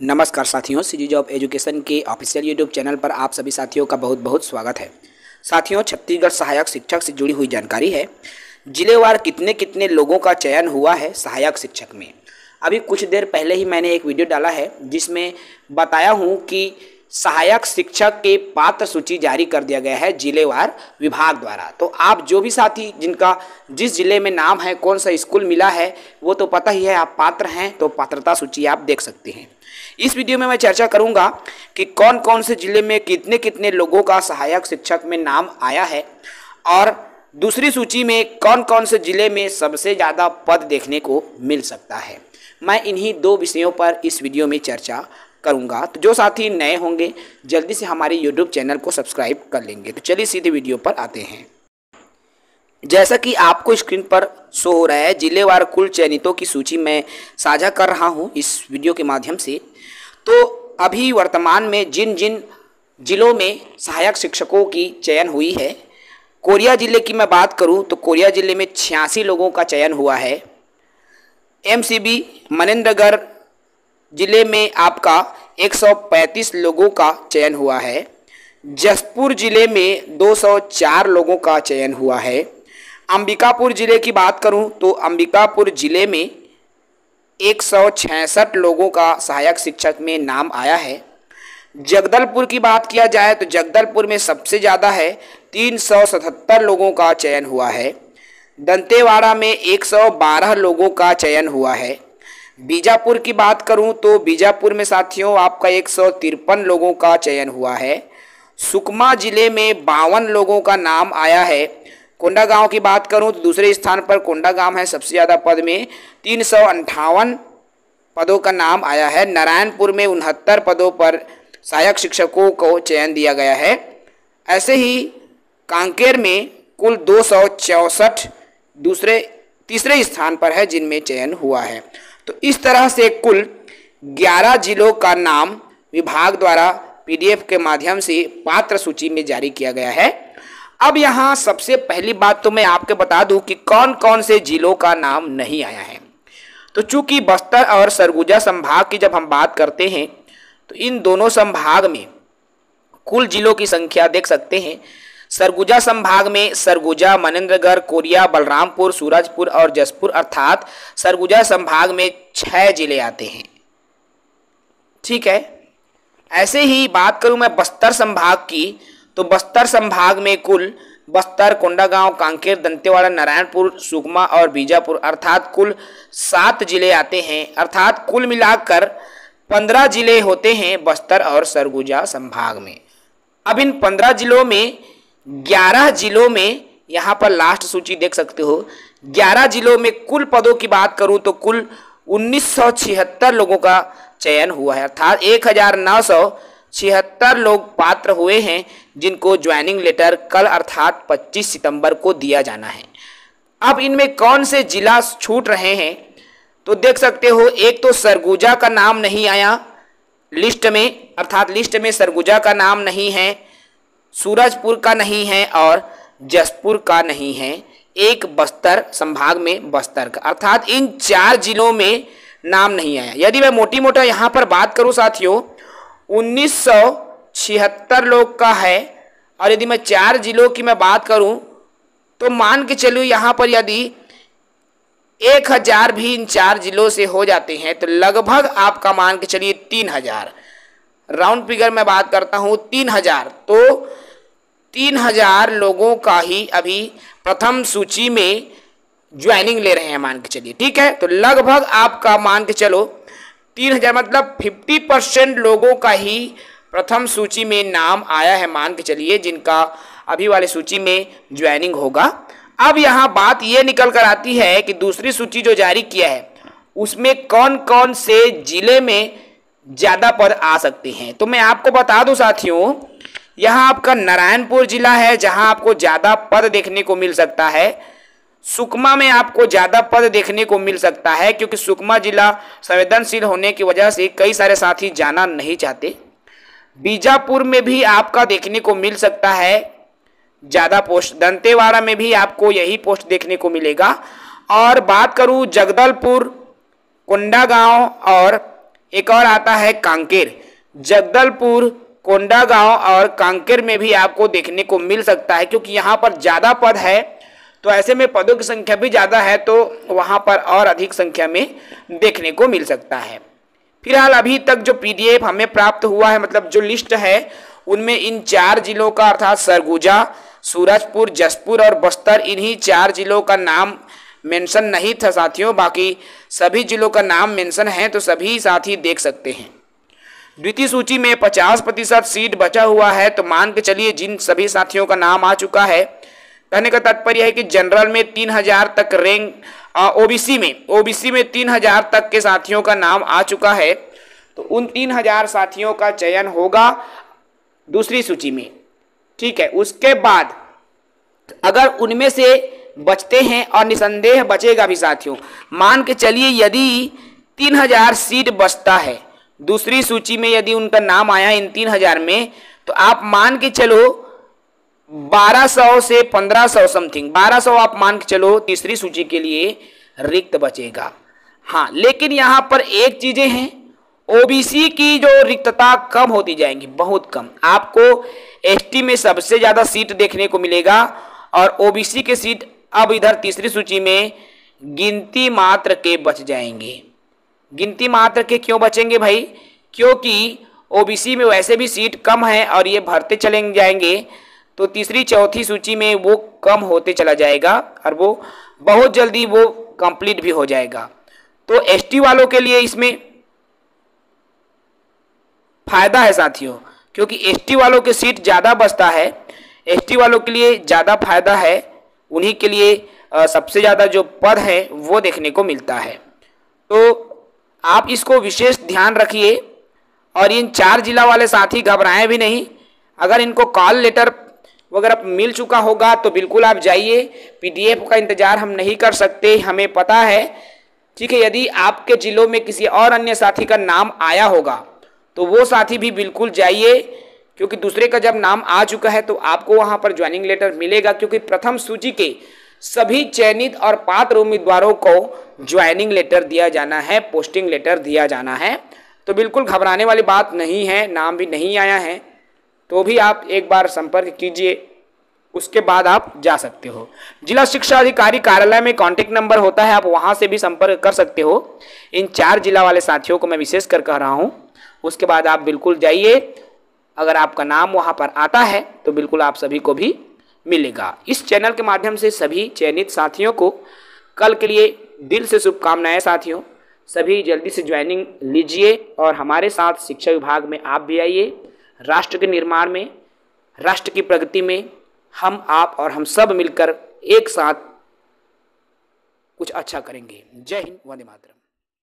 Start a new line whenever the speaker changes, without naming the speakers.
नमस्कार साथियों CG job education के ऑफिशियल यूट्यूब चैनल पर आप सभी साथियों का बहुत बहुत स्वागत है। साथियों, छत्तीसगढ़ सहायक शिक्षक से जुड़ी हुई जानकारी है, जिलेवार कितने कितने लोगों का चयन हुआ है सहायक शिक्षक में। अभी कुछ देर पहले ही मैंने एक वीडियो डाला है, जिसमें बताया हूँ कि सहायक शिक्षक के पात्र सूची जारी कर दिया गया है जिलेवार विभाग द्वारा। तो आप जो भी साथी जिनका, जिस ज़िले में नाम है, कौन सा स्कूल मिला है, वो तो पता ही है आप पात्र हैं तो पात्रता सूची आप देख सकते हैं। इस वीडियो में मैं चर्चा करूँगा कि कौन कौन से ज़िले में कितने कितने लोगों का सहायक शिक्षक में नाम आया है और दूसरी सूची में कौन कौन से ज़िले में सबसे ज़्यादा पद देखने को मिल सकता है। मैं इन्हीं दो विषयों पर इस वीडियो में चर्चा करूँगा। तो जो साथी नए होंगे, जल्दी से हमारे यूट्यूब चैनल को सब्सक्राइब कर लेंगे। तो चलिए सीधे वीडियो पर आते हैं। जैसा कि आपको स्क्रीन पर शो हो रहा है, जिलेवार कुल चयनितों की सूची मैं साझा कर रहा हूँ इस वीडियो के माध्यम से। तो अभी वर्तमान में जिन जिन जिलों में सहायक शिक्षकों की चयन हुई है, कोरिया ज़िले की मैं बात करूँ तो कोरिया ज़िले में छियासी लोगों का चयन हुआ है। एमसीबी मनेन्द्रगढ़ ज़िले में आपका 135 लोगों का चयन हुआ है। जसपुर ज़िले में 204 लोगों का चयन हुआ है। अंबिकापुर ज़िले की बात करूँ तो अंबिकापुर ज़िले में एक सौ छियासठ लोगों का सहायक शिक्षक में नाम आया है। जगदलपुर की बात किया जाए तो जगदलपुर में सबसे ज़्यादा है 377 लोगों का चयन हुआ है। दंतेवाड़ा में 112 लोगों का चयन हुआ है। बीजापुर की बात करूँ तो बीजापुर में साथियों, आपका एक सौ तिरपन लोगों का चयन हुआ है। सुकमा ज़िले में बावन लोगों का नाम आया है। कोंडा गाँव की बात करूँ तो दूसरे स्थान पर कोंडा गाँव है सबसे ज़्यादा पद में। तीन सौ अंठावन पदों का नाम आया है। नारायणपुर में उनहत्तर पदों पर सहायक शिक्षकों को चयन दिया गया है। ऐसे ही कांकेर में कुल दो सौ चौंसठ दूसरे, तीसरे स्थान पर है जिनमें चयन हुआ है। तो इस तरह से कुल 11 जिलों का नाम विभाग द्वारा पीडीएफ के माध्यम से पात्र सूची में जारी किया गया है। अब यहाँ सबसे पहली बात तो मैं आपके बता दूँ कि कौन कौन से जिलों का नाम नहीं आया है। तो चूँकि बस्तर और सरगुजा संभाग की जब हम बात करते हैं तो इन दोनों संभाग में कुल जिलों की संख्या देख सकते हैं सरगुजा संभाग में सरगुजा मनेन्द्रगढ़ कोरिया, बलरामपुर, सूरजपुर और जसपुर अर्थात सरगुजा संभाग में छह ज़िले आते हैं। ठीक है? ऐसे ही बात करूँ मैं बस्तर संभाग की तो बस्तर संभाग में कुल बस्तर, कोंडागांव, कांकेर, दंतेवाड़ा, नारायणपुर, सुकमा और बीजापुर अर्थात कुल सात ज़िले आते हैं। अर्थात कुल मिलाकर पंद्रह ज़िले होते हैं बस्तर और सरगुजा संभाग में। अब इन पंद्रह जिलों में ग्यारह जिलों में यहाँ पर लास्ट सूची देख सकते हो। ग्यारह जिलों में कुल पदों की बात करूँ तो कुल उन्नीस सौ छिहत्तर लोगों का चयन हुआ है। अर्थात एक छिहत्तर लोग पात्र हुए हैं, जिनको ज्वाइनिंग लेटर कल अर्थात 25 सितंबर को दिया जाना है। अब इनमें कौन से जिला छूट रहे हैं? तो देख सकते हो, एक तो सरगुजा का नाम नहीं आया। लिस्ट में, अर्थात लिस्ट में सरगुजा का नाम नहीं है। सूरजपुर का नहीं है और जसपुर का नहीं है, एक बस्तर संभाग में बस्तर का। अर्थात इन चार जिलों में नाम नहीं आया। यदि मैं मोटी मोटा यहाँ पर बात करूँ साथियों, उन्नीस सौ छिहत्तर लोग का है और यदि मैं चार जिलों की मैं बात करूँ तो मान के चलूँ यहाँ पर यदि एक हज़ार भी इन चार जिलों से हो जाते हैं तो लगभग आपका मान के चलिए तीन हज़ार। राउंड फिगर में बात करता हूँ, तीन हज़ार। तो तीन हज़ार लोगों का ही अभी प्रथम सूची में ज्वाइनिंग ले रहे हैं मान के चलिए, ठीक है? तो लगभग आपका मान के चलो, तीन हज़ार मतलब फिफ्टी परसेंट लोगों का ही प्रथम सूची में नाम आया है मान के चलिए, जिनका अभी वाले सूची में ज्वाइनिंग होगा। अब यहाँ बात ये निकल कर आती है कि दूसरी सूची जो जारी किया है, उसमें कौन कौन से ज़िले में ज़्यादा पद आ सकते हैं। तो मैं आपको बता दूँ साथियों यहाँ आपका नारायणपुर जिला है, जहाँ आपको ज़्यादा पद देखने को मिल सकता है। सुकमा में आपको ज़्यादा पद देखने को मिल सकता है, क्योंकि सुकमा जिला संवेदनशील होने की वजह से कई सारे साथी जाना नहीं चाहते। बीजापुर में भी आपका देखने को मिल सकता है, ज़्यादा पोस्ट, दंतेवाड़ा में भी आपको यही पोस्ट देखने को मिलेगा। और बात करूँ जगदलपुर कुंडा कोंडागांव और एक और आता है कांकेर। जगदलपुर कोंडागांव और कांकेर में भी आपको देखने को मिल सकता है, क्योंकि यहाँ पर ज़्यादा पद है। तो ऐसे में पदों की संख्या भी ज़्यादा है तो वहाँ पर और अधिक संख्या में देखने को मिल सकता है। फ़िलहाल अभी तक जो पीडीएफ हमें प्राप्त हुआ है मतलब जो लिस्ट है, उनमें इन चार जिलों का अर्थात सरगुजा, सूरजपुर, जसपुर और बस्तर, इन्हीं चार जिलों का नाम मेंशन नहीं था, साथियों। बाकी सभी जिलों का नाम मेंशन है तो सभी साथी देख सकते हैं। द्वितीय सूची में 50 प्रतिशत सीट बचा हुआ है तो मान के चलिए जिन सभी साथियों का नाम आ चुका है, कहने का तात्पर्य है कि जनरल में 3000 तक रैंक ओबीसी में ओबीसी में 3000 तक के साथियों का नाम आ चुका है तो उन 3000 साथियों का चयन होगा दूसरी सूची में, ठीक है? उसके बाद, अगर उनमें से बचते हैं और निसंदेह बचेगा भी साथियों, मान के चलिए यदि 3000 सीट बचता है दूसरी सूची में यदि उनका नाम आया इन तीन हज़ार में तो आप मान के चलो 1200 से 1500 समथिंग 1200 आप मान के चलो, तीसरी सूची के लिए रिक्त बचेगा। हाँ लेकिन यहाँ पर एक चीज़ें हैं। ओबीसी की जो रिक्तता कम होती जाएँगी, बहुत कम। आपको एसटी में सबसे ज़्यादा सीट देखने को मिलेगा और ओबीसी के सीट अब इधर तीसरी सूची में गिनती मात्र के बच जाएँगे। गिनती मात्र के क्यों बचेंगे भाई? क्योंकि ओबीसी में वैसे भी सीट कम है और ये भरते चले जाएँगे तो तीसरी चौथी सूची में वो कम होते चला जाएगा और वो बहुत जल्दी वो कंप्लीट भी हो जाएगा। तो एसटी वालों के लिए इसमें फ़ायदा है साथियों, क्योंकि एसटी वालों के सीट ज़्यादा बचता है। एसटी वालों के लिए ज़्यादा फ़ायदा है, उन्हीं के लिए सबसे ज़्यादा जो पद है वो देखने को मिलता है। तो आप इसको विशेष ध्यान रखिए और इन चार जिला वाले साथी घबराएँ भी नहीं। अगर इनको कॉल लेटर वगैरह मिल चुका होगा तो बिल्कुल आप जाइए। पीडीएफ का इंतज़ार हम नहीं कर सकते, हमें पता है। ठीक है, यदि आपके ज़िलों में किसी और अन्य साथी का नाम आया होगा तो वो साथी भी बिल्कुल जाइए, क्योंकि दूसरे का जब नाम आ चुका है तो आपको वहाँ पर ज्वाइनिंग लेटर मिलेगा, क्योंकि प्रथम सूची के सभी चयनित और पात्र उम्मीदवारों को ज्वाइनिंग लेटर दिया जाना है पोस्टिंग लेटर दिया जाना है। तो बिल्कुल घबराने वाली बात नहीं है, नाम भी नहीं आया है। तो भी आप एक बार संपर्क कीजिए, उसके बाद आप जा सकते हो। जिला शिक्षा अधिकारी कार्यालय में कांटेक्ट नंबर होता है, आप वहाँ से भी संपर्क कर सकते हो। इन चार जिला वाले साथियों को मैं विशेष कर कह रहा हूँ। उसके बाद आप बिल्कुल जाइए। अगर आपका नाम वहाँ पर आता है तो बिल्कुल आप सभी को भी मिलेगा। इस चैनल के माध्यम से सभी चयनित साथियों को कल के लिए दिल से शुभकामनाएँ साथियों। सभी जल्दी से ज्वाइनिंग लीजिए और हमारे साथ शिक्षा विभाग में आप भी आइए। राष्ट्र के निर्माण में, राष्ट्र की प्रगति में हम, आप और हम सब मिलकर एक साथ कुछ अच्छा करेंगे। जय हिंद, वंदे मातरम।